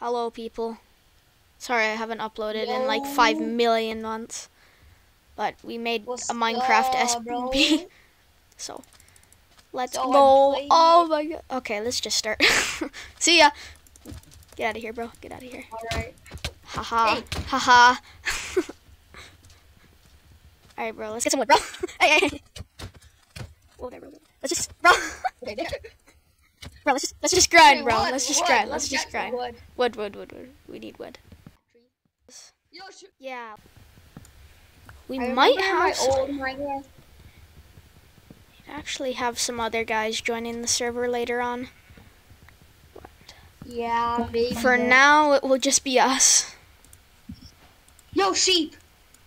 Hello, people. Sorry, I haven't uploaded in like 5 million months. But we made What's a Minecraft up? SMP. So, let's So go. Oh my god. Okay, let's just start. See ya. Get out of here, bro. Get out of here. Alright. Haha. Haha. Alright, bro. Let's get some wood, bro. hey, hey, hey. There, bro. Let's just, bro. Okay, there. Bro, let's just, let's just grind, bro. let's just grind. Let's just grind. wood. Wood, wood, wood, wood. We need wood. Yo. Yeah. We I might have some, actually have some other guys joining the server later on. Yeah, maybe. For now, it will just be us. Yo, sheep.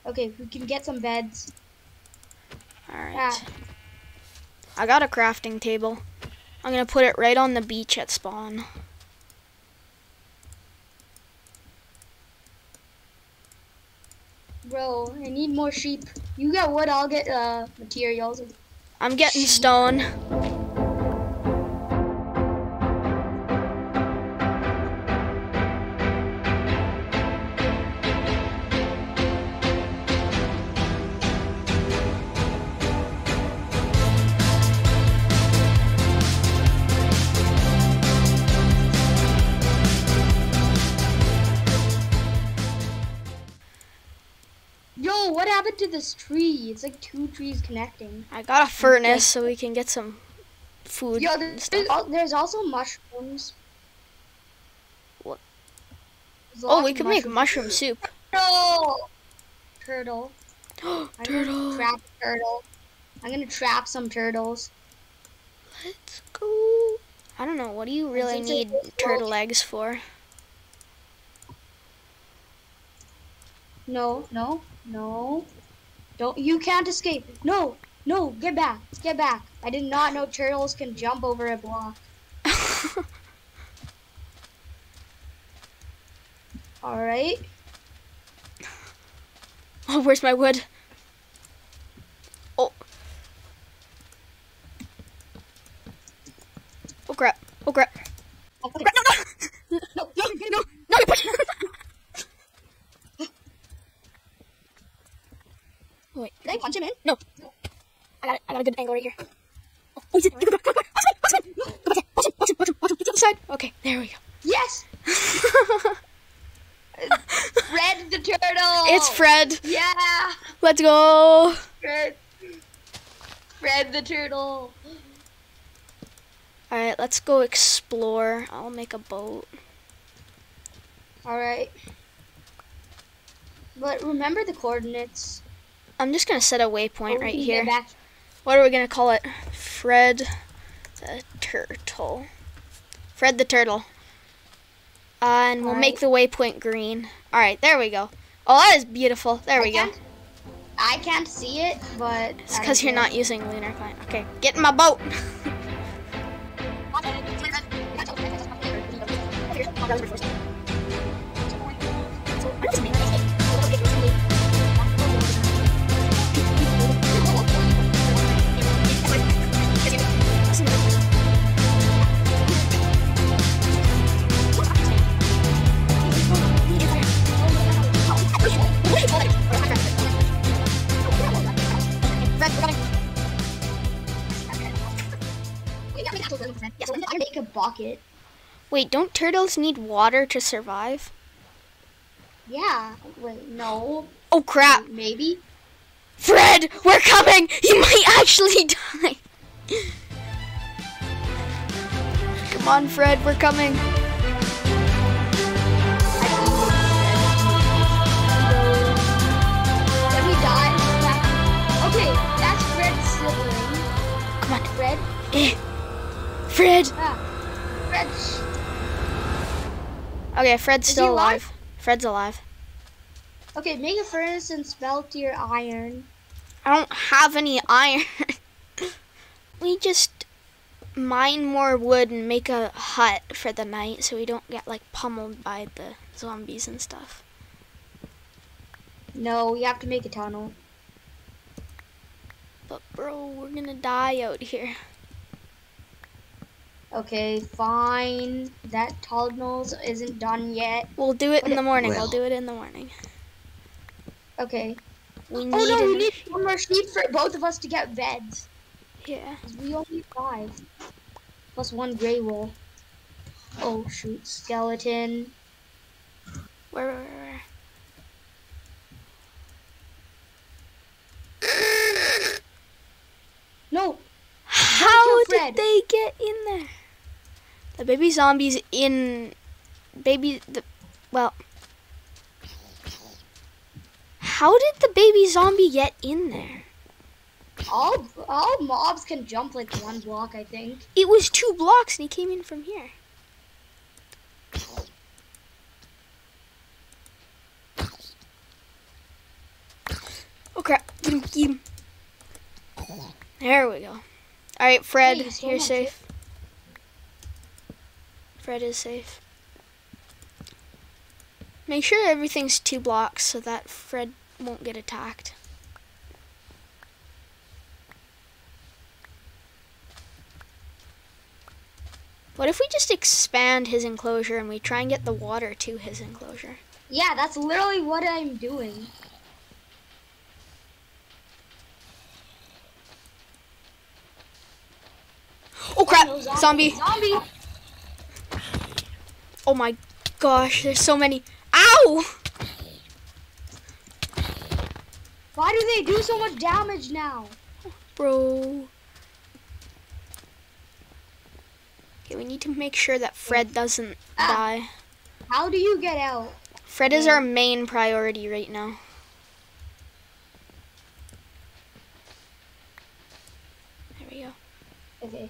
Okay, we can get some beds. Alright. Ah. I got a crafting table. I'm gonna put it right on the beach at spawn. Bro, I need more sheep. You get wood, I'll get uh materials. I'm getting stone. What happened to this tree? It's like two trees connecting. I got a furnace so we can get some food Yo, there's, there's also mushrooms. What? Oh, we could make mushroom soup. Turtle. Turtle. I'm Turtle. trap a turtle. I'm gonna trap some turtles. Let's go. I don't know. What do you really need turtle well- eggs for? No, no, no. Don't. You can't escape. No, no. Get back. Get back. I did not know turtles can jump over a block. All right. oh, where's my wood? Oh. Oh crap. Oh crap. Oh, No, no, no, no, no, no, no, you push. Wait, Did I punch him in? no. I got it. I got a good angle right here. Oh, oh he's in. Go, go, go, go. Watch him, watch him. Go back there. Watch him, watch him, watch him, watch him. Get to the side. Okay, there we go. Yes. Fred the turtle. it's Fred. Yeah. Let's go. Fred. Fred the turtle. All right, let's go explore. I'll make a boat. All right. But remember the coordinates. I'm just gonna set a waypoint we right here. Back. What are we gonna call it? Fred the turtle. Fred the turtle. Uh, and we'll make the waypoint green. All right, there we go. Oh, that is beautiful. There I we go. I can't see it, but It's because you're not using Lunar Client. Okay, get in my boat. Wait, don't turtles need water to survive? Yeah. Wait, no. Oh crap! Maybe. Fred, we're coming! You might actually die! Come on, Fred, we're coming. Can we die? Okay, that's Fred's sibling. Come on. Fred. Eh. Fred! Ah. Fred's. Okay, Fred's Is still alive? alive. Fred's alive. Okay, make a furnace and smelt your iron. I don't have any iron. we just mine more wood and make a hut for the night so we don't get like pummeled by the zombies and stuff. No, we have to make a tunnel. But bro, we're gonna die out here. Okay, fine. That tunnels isn't done yet. We'll do it in the morning. Well. We'll do it in the morning. Okay. We need Oh no, we need one more sheep for both of us to get beds. yeah. 'Cause We only need five. Plus one gray wool. Oh shoot, skeleton. Where, where, where, where? No, How did they get in there? The baby zombies in baby the well. How did the baby zombie get in there? all all mobs can jump like one block, I think. It was two blocks and he came in from here. Oh crap. Get him, get him. There we go. Alright, Fred, Hey, you're safe. Fred is safe. Make sure everything's two blocks so that Fred won't get attacked. What if we just expand his enclosure and we try and get the water to his enclosure? Yeah, that's literally what I'm doing. Oh crap! Zombie! Zombie! Oh my gosh, there's so many. Ow! Why do they do so much damage now? Bro. Okay, we need to make sure that Fred doesn't Ah. die. How do you get out? Fred is our main priority right now. There we go. Okay.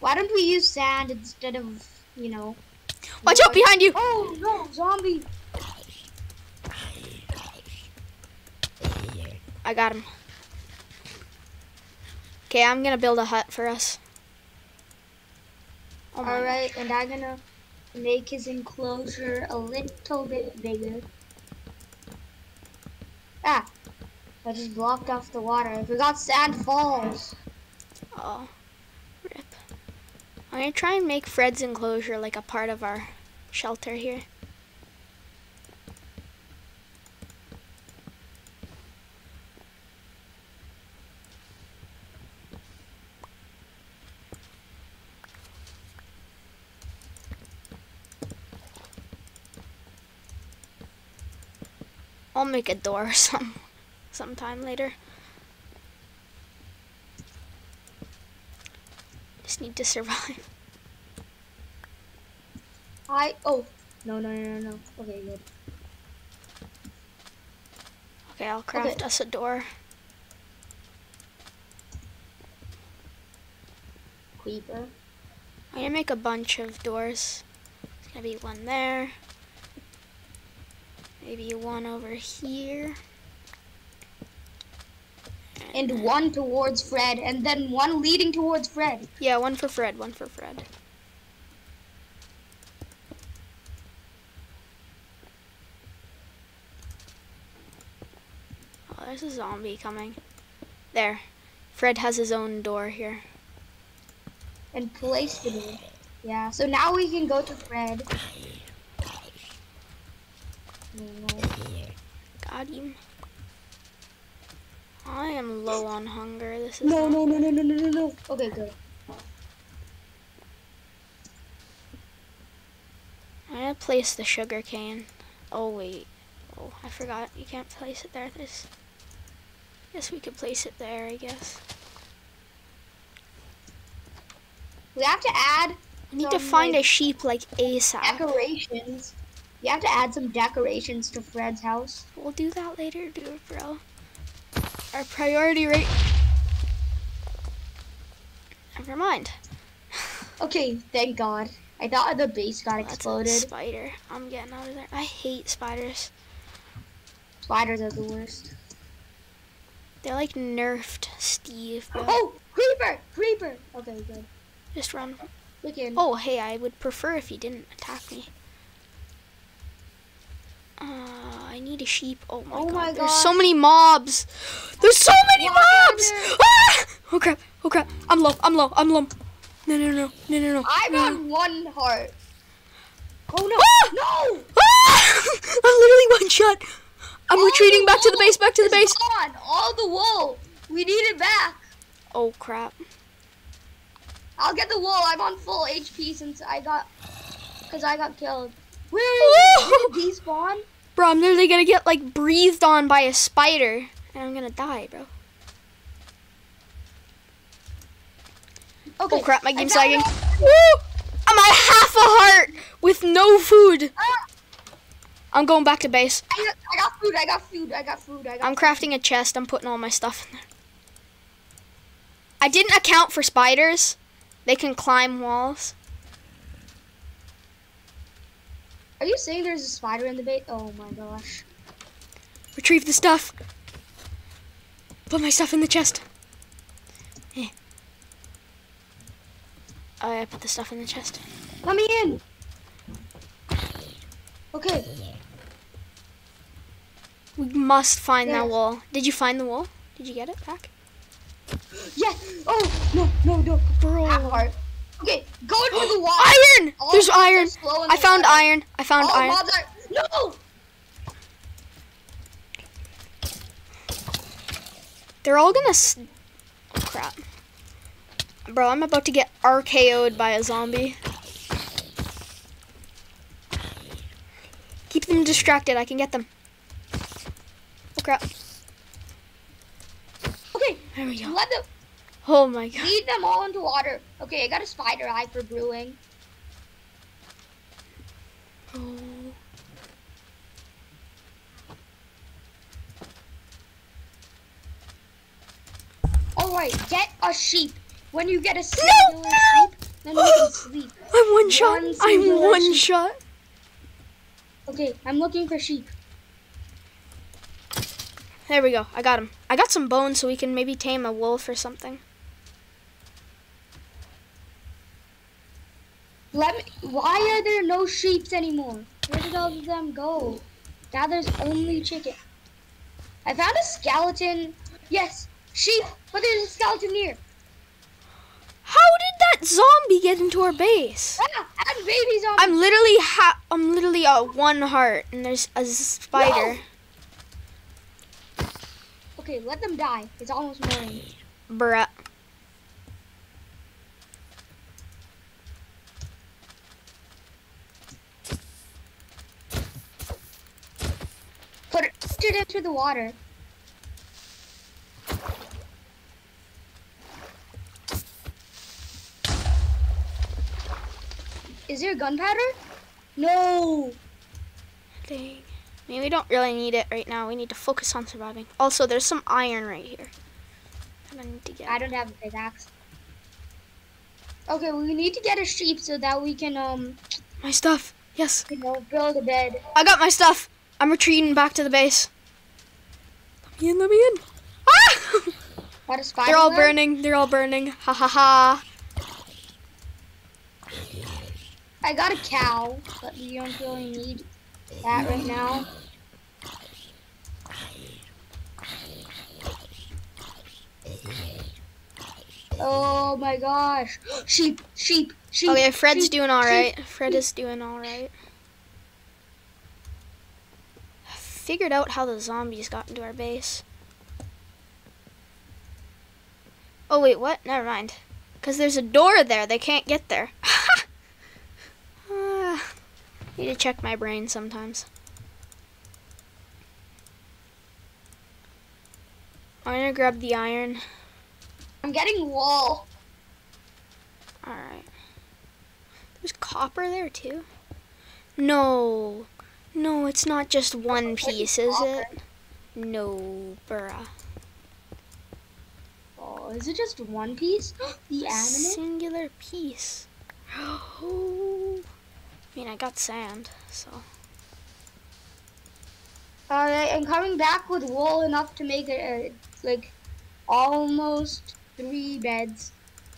Why don't we use sand instead of, you know? Watch out behind you! Oh no, zombie! I got him. Okay, I'm gonna build a hut for us. Oh my Alright, and I'm gonna make his enclosure a little bit bigger. Ah! I just blocked off the water. I forgot sand falls. Oh. I'm gonna try and make Fred's enclosure like a part of our shelter here. I'll make a door some sometime later. Just need to survive. I oh no no no no no. Okay, good. Okay, I'll craft us a door. Creeper. I'm gonna make a bunch of doors. There's gonna be one there. Maybe one over here. And one towards Fred, and then one leading towards Fred. Yeah, one for Fred, one for Fred. Oh, there's a zombie coming. There. Fred has his own door here. and placed it in. Yeah, so now we can go to Fred. Got him. I am low on hunger. This is no, not- no, no, no, no, no, no. Okay, good. I'm gonna place the sugar cane. Oh wait. Oh, I forgot. You can't place it there. This. Guess we could place it there. I guess. We have to add We need to find like, a sheep like ASAP. decorations. You have to add some decorations to Fred's house. We'll do that later, dude, bro. Our priority rate. Never mind. Okay, thank God. I thought the base got That's exploded. spider. I'm getting out of there. I hate spiders. Spiders are the worst. They're like nerfed Steve, bro. Oh, creeper! Creeper! Okay, good. Just run. Look in. Oh, hey, I would prefer if you didn't attack me. Uh, I need a sheep. Oh my Oh god. my There's so many mobs. There's so many mobs. Ah! Oh crap. Oh crap. I'm low. I'm low. I'm low. No, no, no, no, no, no. I'm no. on one heart. Oh no! Ah! No! Ah! I'm literally one shot. I'm All retreating back to the base, back to the base. Gone. All the wool. We need it back. Oh crap. I'll get the wool. I'm on full HP since I got, cause I got killed. Where Woo! is it? despawn? Bro, I'm literally gonna get like breathed on by a spider. And I'm gonna die, bro. Okay. Oh crap, my game's lagging. Woo! I'm at half a heart with no food. Ah, I'm going back to base. I got, I got food. I got food. I got food. I got. I'm crafting a chest. I'm putting all my stuff in there. I didn't account for spiders. They can climb walls. Are you saying there's a spider in the bait? Oh my gosh. Retrieve the stuff. Put my stuff in the chest. Eh. Oh, I put the stuff in the chest. Let me in. Okay. We must find that wall. Did you find the wall? Did you get it back? Yes. Oh no no no. Bro. Half heart. Okay, go into the water. Iron! All There's iron. I found water. iron. I found All iron. no. They're all gonna. S- oh, crap. Bro, I'm about to get RKO'd by a zombie. Keep them distracted. I can get them. Oh crap. Okay, There we go. let them Oh my god. lead them all into water. Okay, I got a spider eye for brewing. Oh. All right, get a sheep. When you get a No, no. sheep, then you can sleep. I'm one shot. One I'm one sheep. shot. Okay, I'm looking for sheep. There we go. I got him. I got some bones so we can maybe tame a wolf or something. Let me. Why are there no sheeps anymore? Where did all of them go? Now there's only chicken. I found a skeleton. Yes, sheep, but there's a skeleton here. How did that zombie get into our base? Ah, and baby zombie. I'm literally ha- I'm literally at one heart and there's a spider. Okay, let them die. It's almost morning. Bruh. Put it, into the water. Is there gunpowder? No. Dang. I mean, we don't really need it right now. We need to focus on surviving. Also, there's some iron right here. I need to get. I don't have a big axe. Okay, we need to get a sheep so that we can um, My stuff. Yes. you know, build a bed. I got my stuff. I'm retreating back to the base. Let me in. Let me in. Ah! What a spider. They're all web? burning. They're all burning. Ha ha ha. I got a cow, but we don't really need that right now. Oh my gosh. Sheep, sheep, sheep. Okay, Fred's sheep, doing all sheep. right. Fred is doing all right. Figured out how the zombies got into our base. Oh wait, what? Never mind. Cause there's a door there. They can't get there. Ah, need to check my brain sometimes. I'm gonna grab the iron. I'm getting wool. Alright. There's copper there too? No. No, it's not just one piece, is it? No, bruh. Oh, is it just one piece? the animal? Singular piece. Oh. I mean, I got sand, so. Alright, I'm coming back with wool enough to make it uh, like almost three beds.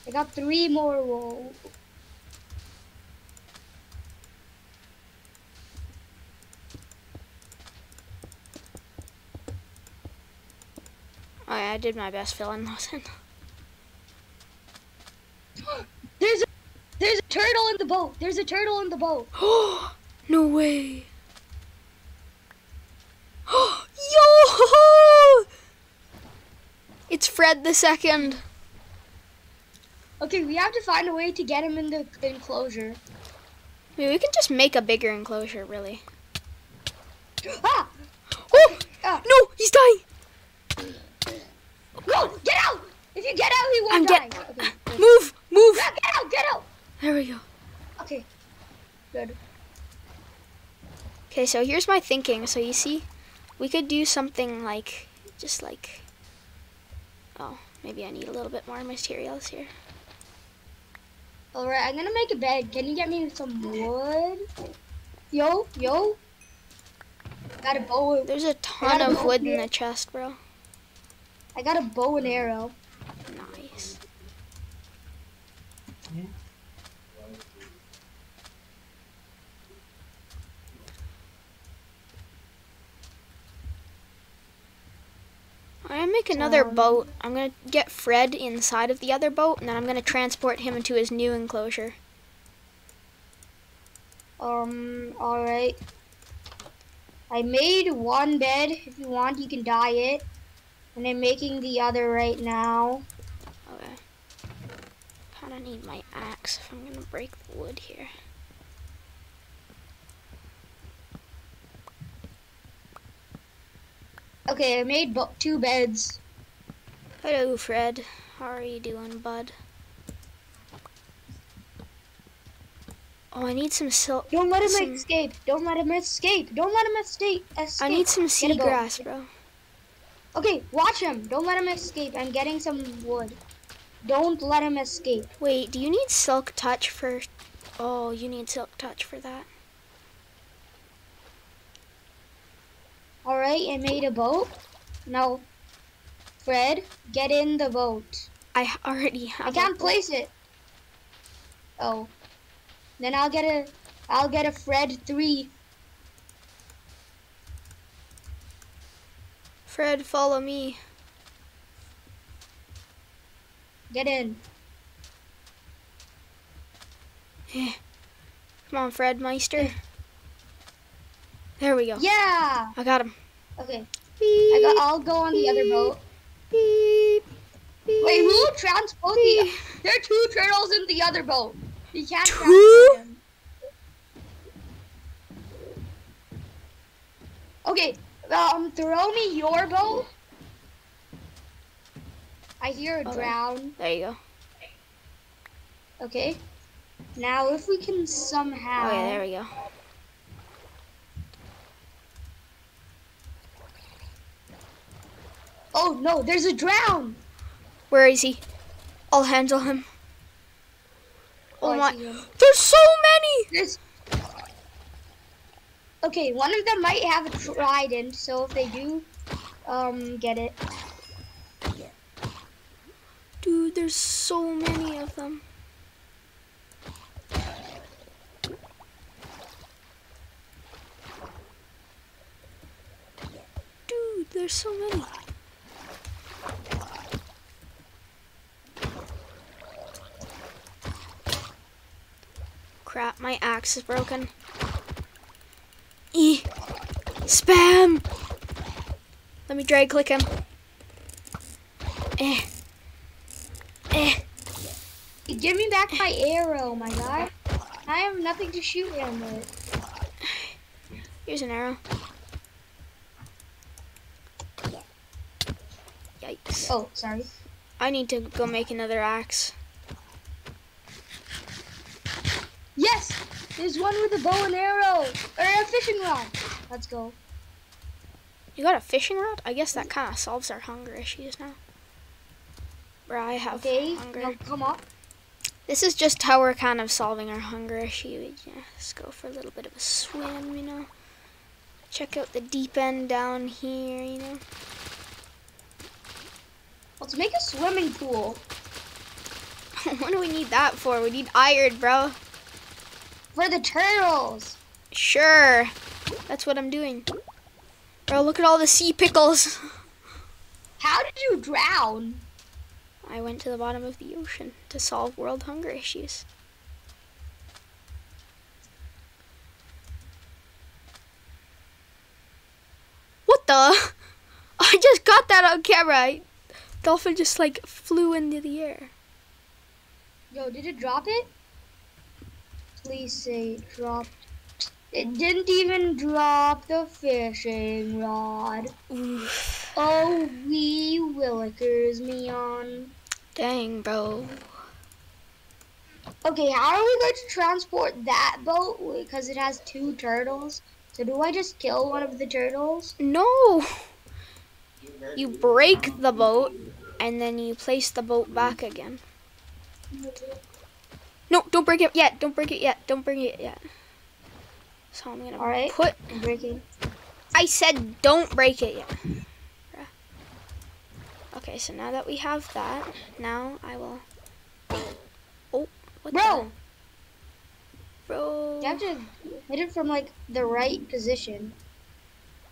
I got three more wool. Oh, yeah, I did my best filling those in. There's a turtle in the boat. There's a turtle in the boat. no way. Yo! It's Fred the second. Okay, we have to find a way to get him in the enclosure. Maybe we can just make a bigger enclosure, really. Ah! Oh! Ah. No, he's dying. No! Get out! If you get out, he won't I'm die. get- Okay. Move, move. Yeah, get out! Get out! There we go. Okay. Good. Okay, so here's my thinking. So you see, we could do something like, just like, oh, maybe I need a little bit more materials here. Alright, I'm gonna make a bed. Can you get me some wood? Yo, yo. Got a bow. There's a ton of go wood in the chest, bro. I got a bow and arrow. Nice. I'm gonna make another Um, boat. I'm gonna get Fred inside of the other boat, and then I'm gonna transport him into his new enclosure. Um, alright. I made one bed. If you want, you can dye it. And I'm making the other right now. Okay. Kinda need my axe if I'm gonna break the wood here. Okay, I made bo- two beds. Hello, Fred. How are you doing, bud? Oh, I need some silk. Don't let him Some- escape. Don't let him escape. Don't let him escape. escape. I need some Get a boat. seagrass, bro. Okay, watch him. Don't let him escape. I'm getting some wood. Don't let him escape. Wait, do you need silk touch for? Oh, you need silk touch for that. Alright, I made a boat. Now, Fred, get in the boat. I already have. I can't place it. Oh. Then I'll get a I'll get a Fred 3. Fred, follow me. Get in. Come on, Fred Meister. There we go. Yeah. I got him. Okay. Beep, I got I'll go on the other boat. beep, beep. Wait, who transport the There are two turtles in the other boat. You can't Two? transport them. Okay, um throw me your boat. I hear a Okay. drown. There you go. Okay. Now if we can somehow Oh yeah, there we go. Oh no, there's a drown! Where is he? I'll handle him. Oh, I my! him. There's so many. There's Okay, one of them might have a trident, so if they do, um, get it. Dude, there's so many of them. Dude, there's so many. Crap, my axe is broken. Spam! Let me drag click him. Eh. Eh. Give me back my arrow, my guy. I have nothing to shoot him with. Here's an arrow. Yikes. Oh, sorry. I need to go make another axe. Yes! There's one with a bow and arrow! Or a fishing rod! Let's go. You got a fishing rod? I guess that kind of solves our hunger issues now. Bro, I have Okay, hunger. now come up. This is just how we're kind of solving our hunger issue. We just go for a little bit of a swim, you know. Check out the deep end down here, you know. Let's make a swimming pool. what do we need that for? We need iron, bro. For the turtles! Sure. That's what I'm doing. Bro, look at all the sea pickles. How did you drown? I went to the bottom of the ocean to solve world hunger issues. What the? I just got that on camera. Dolphin just like flew into the air. Yo, did it drop it? Please say drop it didn't even drop the fishing rod. Oof. Oh, wee willikers me on. Dang, bro. Okay, how are we going to transport that boat? Because it has two turtles. So do I just kill one of the turtles? No. You break the boat and then you place the boat back again. No, don't break it yet. Don't break it yet. Don't break it yet. So I'm gonna All right. put. I'm breaking. I said don't break it yet. Okay, so now that we have that, now I will. Oh, what Bro, the? Bro. you have to hit it from like the right position.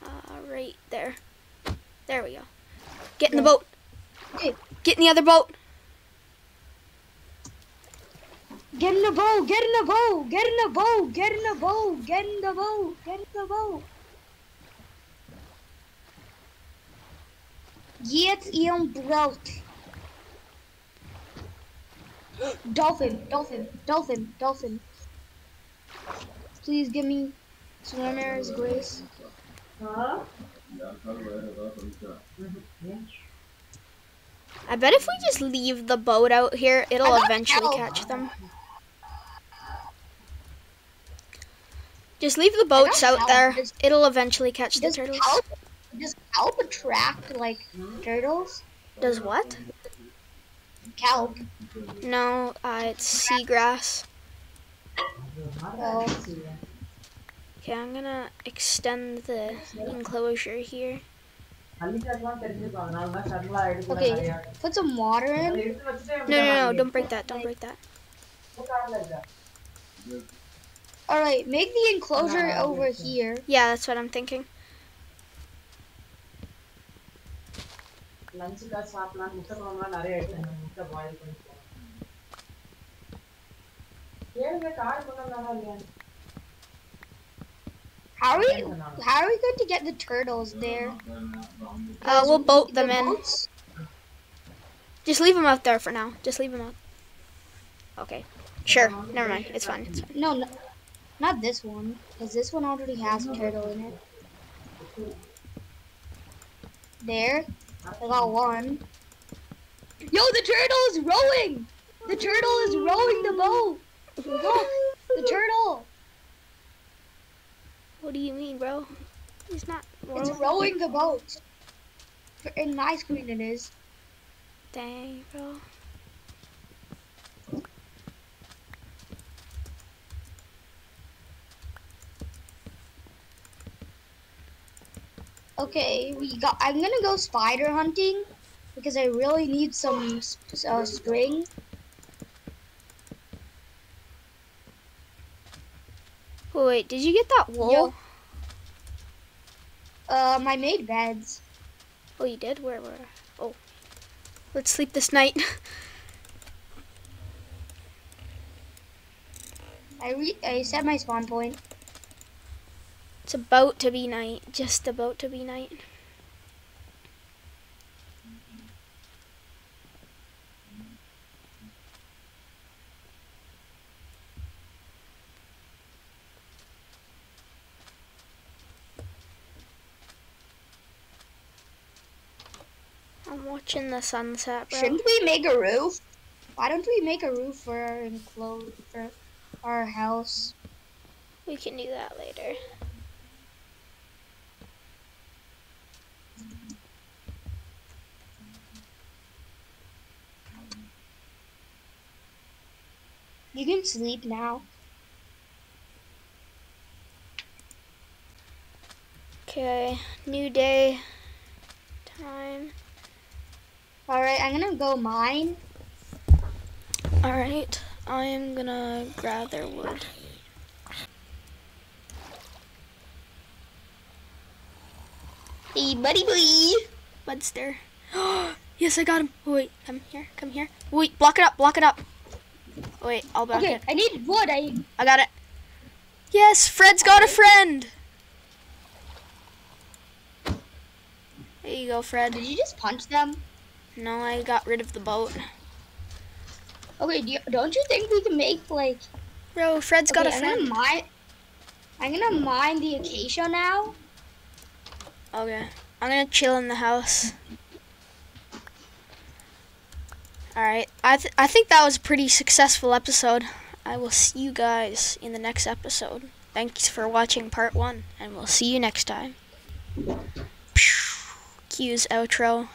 Uh, right there. There we go. Get in the boat. Okay. Get in the other boat. Get in the boat, get in the boat, get in the boat, get in the boat, get in the boat, get in the boat. Get in boat. Dolphin, dolphin, dolphin, dolphin. Please give me swimmer's grace. Huh? I bet if we just leave the boat out here, it'll eventually help. catch them. Just leave the boats out there. Does- It'll eventually catch the turtles. kelp, does kelp attract like turtles? Does what? Kelp. No, uh, it's seagrass. Well, Okay, I'm gonna extend the enclosure here. okay, put some water in. No, no, no, don't break that. Don't break that. All right, make the enclosure no, over here. Yeah, that's what I'm thinking. How are we? How are we going to get the turtles there? Uh, we'll boat them in. Just leave them out there for now. Just leave them out. Okay. Sure. Never mind. It's fine. It's fine. No, no not this one, because this one already has a turtle in it. There, I got one. Yo, the turtle is rowing. The turtle is rowing the boat. Look, the turtle. What do you mean, bro? It's not. rowing. It's rowing the boat. In my screen, it is. Dang, bro. Okay, we got. I'm gonna go spider hunting because I really need some uh, string. Oh, wait, did you get that wool? Yo. Um, I made beds. Oh, you did? Where, were? Oh. Let's sleep this night. I re- I set my spawn point. It's about to be night. Just about to be night. I'm watching the sunset, bro. Shouldn't we make a roof? Why don't we make a roof for our enclosed for our house? We can do that later. You can sleep now. Okay, new day. Time. All right, I'm gonna go mine. Alright, I am gonna gather wood. Hey, buddy boy. Budster. yes, I got him. Wait, come here, come here. Wait, block it up, block it up. Wait, I'll block Okay, it. I need wood. I I got it. Yes, Fred's got a friend. There you go, Fred. Did you just punch them? No, I got rid of the boat. Okay, do you, don't you think we can make like? Bro, Fred's got okay, a I'm gonna mine. I'm gonna mine the acacia now. Okay. I'm gonna chill in the house. Alright. I, th- I think that was a pretty successful episode. I will see you guys in the next episode. Thanks for watching part one, and we'll see you next time. Cues outro.